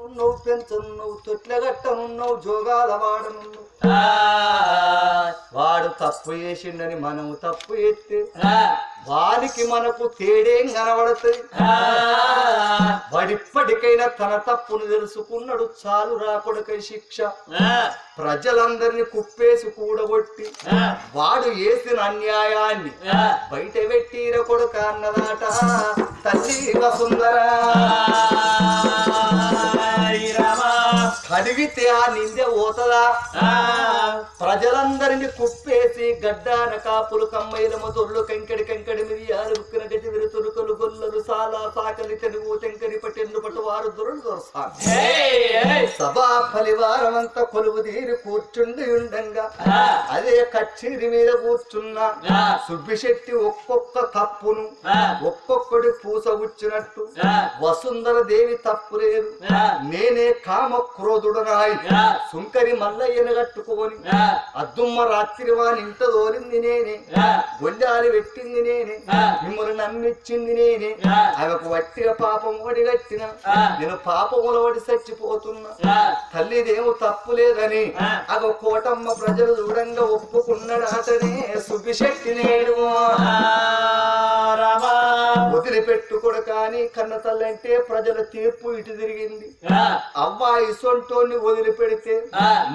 నువ్వు పెంచున్నావు తొట్ల గట్టనున్నావు జోగాల వాడనున్నావు. వాడు తప్పు చేసిండని మనము తప్పు ఎత్తే వానికి మనకు తేడేం కనబడుతుంది. వాడిప్పటికైనా తన తప్పును తెలుసుకున్నాడు చాలు రాకొడకై శిక్ష. ప్రజలందరినీ కుప్పేసి కూడగొట్టి వాడు వేసిన అన్యాయాన్ని బయట పెట్టిర కొడుక అన్నదాట. తల్లి వసుందరా కడిగితే ఆ నిందె పోతదా ప్రజలందరినీ కుప్పేసి గడ్డాన కాపులు కమ్మైలమ తొర్లు కంకడి కంకడి మిరియాలు ఉక్కిన గతి విరుతురుకలు గొల్లలు సాలా సాకలి తెలుగు తెంకరి పట్టెండు పట్టు వారు దొరలు దొరసాను సభా ఫలివారమంతా కొలువు తీరి కూర్చుండి ఉండంగా. అదే కచ్చేరి మీద కూర్చున్నా. సుబ్బిశెట్టి ఒక్కొక్క తప్పును. ఒక్కొక్కడి పూస ఉచ్చినట్టు. వసుంధర దేవి తప్పు లేదు. నేనే కామ క్రోధుడనాయి సుంకరి మల్లయ్యను కట్టుకొని. అద్దుమ్మ రాత్రి వాని ఇంట దోరింది నేనే గొల్లాలి పెట్టింది నేనే. మిమ్మల్ని నమ్మిచ్చింది నేనే. ఆమెకు వట్టిగా పాపం ఒడి కట్టిన. నేను పాపముల వడి చచ్చిపోతున్నా. తల్లిదేమో తప్పు లేదని. అగ కోటమ్మ ప్రజలు దూరంగా ఒప్పుకున్నాడు అతనే. సుబ్బిశెట్టి నేడు వదిలిపెట్టుకోడు కానీ కన్న తల్లి అంటే ప్రజల తీర్పు ఇటు తిరిగింది. అవ్వ ఇసొంటోని వదిలిపెడితే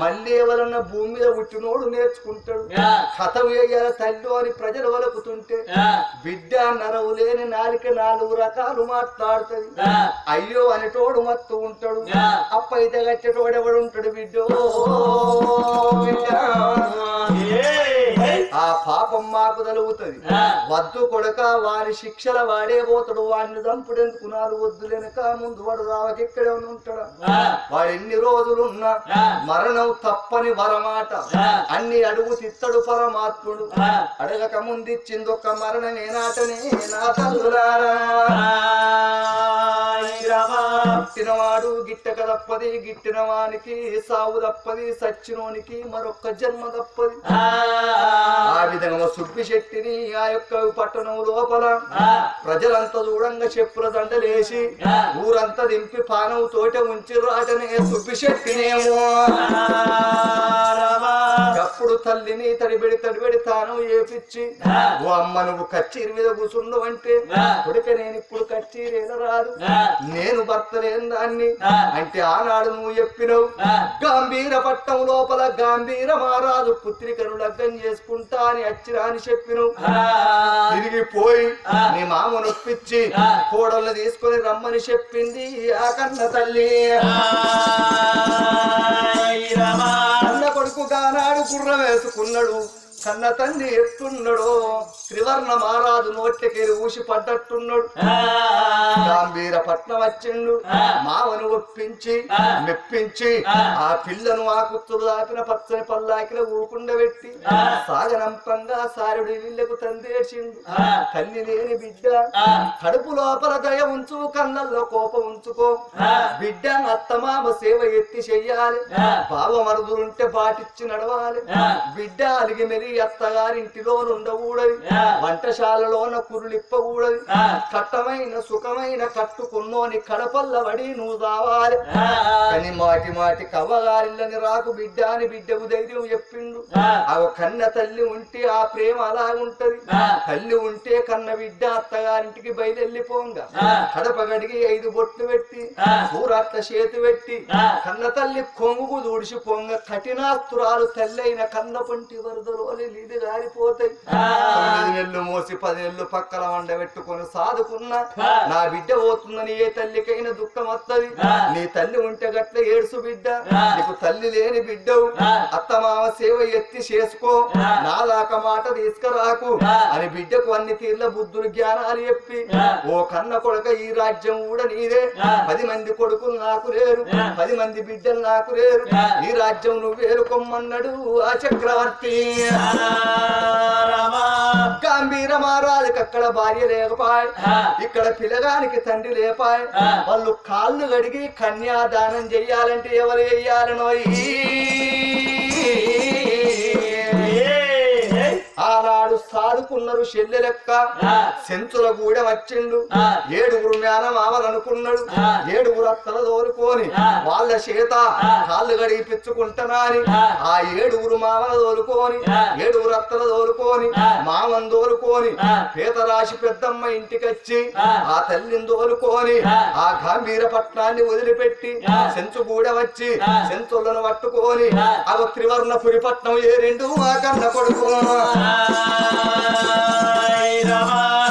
మళ్ళీ ఎవరన్నా భూమి మీద పుట్టినోడు నేర్చుకుంటాడు. కథ వేయాల తల్లి అని ప్రజలు వలుకుతుంటే బిడ్డ నరవు లేని నాలిక నాలుగు రకాలు మాట్లాడుతుంది. అయ్యో అనేటోడు మత్తు ఉంటాడు. అప్పైతే కట్టేటోడు ఎవడు ఉంటాడు బిడ్డో? బిడ్డ పాపం మాకు తలుగుతుంది వద్దు కొడక వారి శిక్షల వాడే పోతాడు. వాడిని చంపుడెందుకు నాలుగు వద్దులేనక ముందు వాడు రావకెక్కడే ఉంటాడా? వాడు ఎన్ని రోజులున్నా మరణం తప్పని వరమాట. అన్ని అడుగు తిత్తడు పరమాత్ముడు. అడగక ముందిచ్చింది ఒక మరణమేనాటనే నా తల్లులారా. గిట్టినవాడు గిట్టక తప్పది గిట్టిన వానికి సావు తప్పది సచ్చినోనికి మరొక్క జన్మ తప్పది. ఆ. విధంగా సుబ్బి శెట్టిని ఆ యొక్క పట్టణం లోపల ప్రజలంతా చూడంగా చెప్పుల దండలేసి ఊరంతా దింపి పానం తోట ఉంచి రాటనే సుబ్బి శెట్టినేమో. అప్పుడు తల్లిని తడిబెడి తడిబెడి తాను ఏపిచ్చి ఓ అమ్మ నువ్వు కచ్చీరి మీద కూర్చుండవంటే కొడుక నేను ఇప్పుడు కచ్చీరి రాదు. నేను భర్త లేని దాన్ని. అంటే ఆనాడు నువ్వు చెప్పినవు. గాంభీర పట్టం లోపల గాంభీర మహారాజు పుత్రికను లగ్గం చేసుకుంటా అని అచ్చిరా అని చెప్పినవు. తిరిగి పోయి నీ మామ నొప్పించి కోడల్ని తీసుకొని రమ్మని చెప్పింది ఆ కన్న తల్లి. కొడుకు గానాడు కుర్ర వేసుకున్నాడు కన్న తండ్రి ఎత్తున్నాడు త్రివర్ణ మహారాజు నోట్లకెళ్ళి ఊసి పడ్డట్టున్నాడు. గాంభీర పట్నం వచ్చిండు మావను ఒప్పించి మెప్పించి ఆ. పిల్లను ఆ కుత్తులు దాపిన పచ్చని పల్లాకిలో ఊకుండబెట్టి సాగనంపంగా సారుడి నీళ్ళకు తందేసిండు తల్లి లేని బిడ్డ కడుపు లోపల దయ ఉంచు కళ్ళల్లో కోపం ఉంచుకో. బిడ్డ అత్తమామ సేవ ఎత్తి చెయ్యాలి. బావ మరుదులుంటే బాటిచ్చి నడవాలి. బిడ్డ అలిగి మెరి అత్తగారింటిలో ఉండకూడదు వంటశాలలోన కురులిప్పకూడదు. కట్టమైన సుఖమైన కట్టుకున్నోని కడపల్ల వడి నువ్వు రావాలి కానీ మాటి మాటి కవ్వగారిల్లని రాకు బిడ్డ అని బిడ్డకు ధైర్యం చెప్పిండు. ఆ. కన్న తల్లి ఉంటే ఆ ప్రేమ అలా ఉంటది. తల్లి ఉంటే కన్న బిడ్డ అత్తగారింటికి బయలుపోంగా కడప గడిగి ఐదు బొట్లు పెట్టి సూరాట్ల చేతి పెట్టి కన్న తల్లి కొంగుకు దూడిసి పొంగ కఠినాస్తురాలు తల్లైన కన్న పంటి వరదలోని గారిపోతాయి తొమ్మిది నెలలు మోసి పది నెలలు పక్కల వండబెట్టుకొని సాదుకున్న నా బిడ్డ పోతుందని ఏ తల్లికైనా దుఃఖం వస్తది నీ తల్లి ఉంటే గట్ల ఏడుసు బిడ్డ. నీకు తల్లి లేని బిడ్డవు. అత్తమామ సేవ ఎత్తి చేసుకో. నా దాకా మాట తీసుకురాకు. అని బిడ్డకు అన్ని తీర్ల బుద్ధులు జ్ఞానాలు చెప్పి ఓ కన్న కొడుక ఈ రాజ్యం కూడా నీదే. పది మంది కొడుకులు నాకు లేరు. పది మంది బిడ్డలు నాకు లేరు. ఈ రాజ్యం నువ్వు వేరుకొమ్మన్నాడు ఆ చక్రవర్తి. అక్కడ భార్య లేకపాయ్ ఇక్కడ పిల్లగానికి తండ్రి లేపాయ్ వాళ్ళు కాళ్ళు గడిగి కన్యాదానం చెయ్యాలంటే ఎవరు చెయ్యాలనో ఆనాడు సాదుకున్నారు చెల్లె లెక్క సెంచుల గూడె వచ్చిండు. ఏడుగురు మేనమామలు అనుకున్నాడు ఏడుగురు అత్తలు తోలుకొని వాళ్ళ చేత కాళ్ళు గడిగి పిచ్చుకుంటున్నాని ఆ. ఏడుగురు మామల తోలుకొని ఏడుగురు అత్తలు తోలుకొని మామను తోలుకొని పీతరాశి పెద్దమ్మ ఇంటికొచ్చి ఆ. తల్లిని తోలుకొని ఆ. గంభీర పట్నాన్ని వదిలిపెట్టి సెంచు గూడె వచ్చి సెంచులను పట్టుకొని అవ త్రివర్ణ పురిపట్నం ఏ రెండు ఆ కన్న కొడుకు.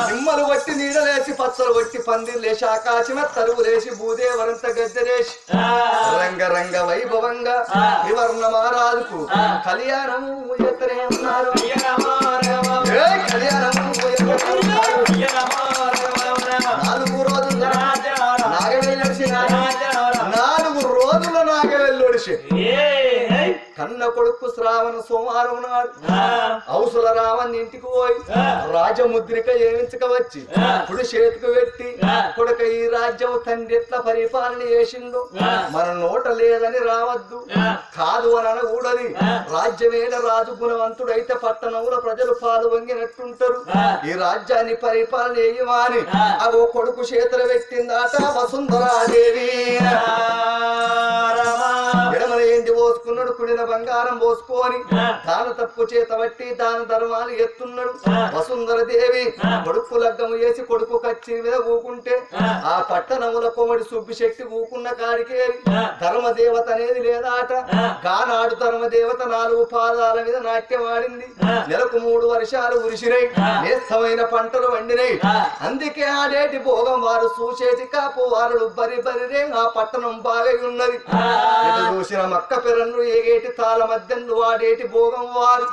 నిమ్మలు కొట్టి నీడలేసి పచ్చలు కొట్టి పందిర్లేసి ఆకాశమే తరువులేసి భూదేవరంత గద్దెలేసి రంగ రంగ వైభవంగా త్రివర్ణ మహారాజుకు కళ్యాణము ఉన్నారు ఉన్నారు. నాలుగు రోజుల నాలుగు రోజుల నాగవెల్లడిసి. కన్న కొడుకు శ్రావణ సోమవారం నాడు ఔసుల రావణ్ ఇంటికి పోయి రాజముద్రిక ఏమించక వచ్చి కుడి చేతికి పెట్టి కొడుక ఈ రాజ్యం తండ్రి ఎట్లా పరిపాలన చేసిందో మన నోట లేదని రావద్దు. కాదు అని అనకూడని రాజ్యమేన రాజు గుణవంతుడైతే పట్టణంలో ప్రజలు పాలు వంగినట్టుంటారు. ఈ రాజ్యాన్ని పరిపాలన చేయమని అగో కొడుకు చేతులు పెట్టిందాట వసుంధరాదేవి. ఎడమల ఏంటి పోసుకున్నాడు? కుడిన బంగారం పోసుకొని దాన తప్పు చేత బట్టి దాన ధర్మాలు ఎత్తున్నాడు. వసుంధర దేవి కొడుకు లగ్గము చేసి కొడుకు కచ్చి మీద ఊకుంటే ఆ. పట్టణముల కొమడి సుబ్బిశక్తి ఊకున్న కాడికే ధర్మదేవత అనేది లేదాట. గానాడు ధర్మదేవత నాలుగు పాదాల మీద నాట్యం ఆడింది. నెలకు మూడు వర్షాలు ఉరిసినాయి. నేస్తమైన పంటలు వండినాయి. అందుకే ఆడేటి భోగం వారు చూసేటి కాపు వారు బరి బరిరే ఆ పట్టణం బాగా ఉన్నది. చూసిన మక్క పెరన్ను ఏగేటి తాళ మధ్యను వాడేటి భోగం వారు.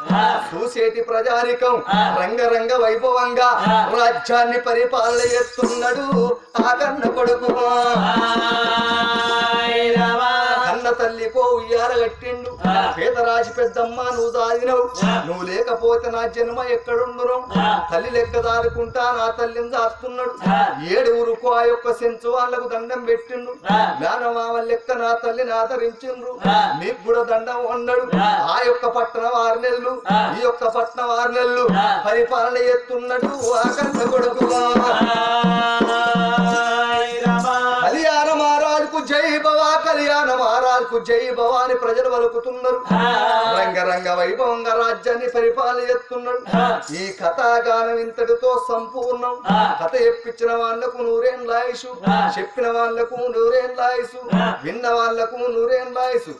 చూసేటి ప్రజానికం రంగరంగ వైభవంగా రాజ్యాన్ని పరిపాలన చేస్తున్నాడు ఆ కన్న కొడుకు. కన్న తల్లికో ఉయ్యాల కట్టిండు పేదరాశి పెద్దమ్మ నువ్వు దాగినవు నువ్వు లేకపోతే నా జన్మ ఎక్కడుండును. తల్లి లెక్క దారుకుంటా నా తల్లిని దాస్తున్నాడు. ఏడుగురుకు ఆ యొక్క సెంచు వాళ్ళకు దండం పెట్టిండు. మేనమామ లెక్క నా తల్లిని ఆదరించిండ్రు. మీకు కూడా దండం ఉండడు. ఆ. యొక్క పట్టణం ఆరు నెలలు ఈ యొక్క పట్టణం ఆరు నెలలు పరిపాలన ఎత్తున్నాడు ఆ కన్న కొడుకు కళ్యాణ మహారాజుకు జై భవా కళ్యాణ మహారాజుకు జై భవా అని ప్రజలు వలుకుతున్నారు. రంగరంగ వైభవంగా రాజ్యాన్ని పరిపాలన చేస్తున్నాడు ఈ కథాగానం ఇంతటితో సంపూర్ణం. కథ ఎప్పించిన వాళ్ళకు నూరేం లాయుసు చెప్పిన వాళ్ళకు నూరేం లాయుసు విన్న వాళ్ళకు నూరేం లాయుసు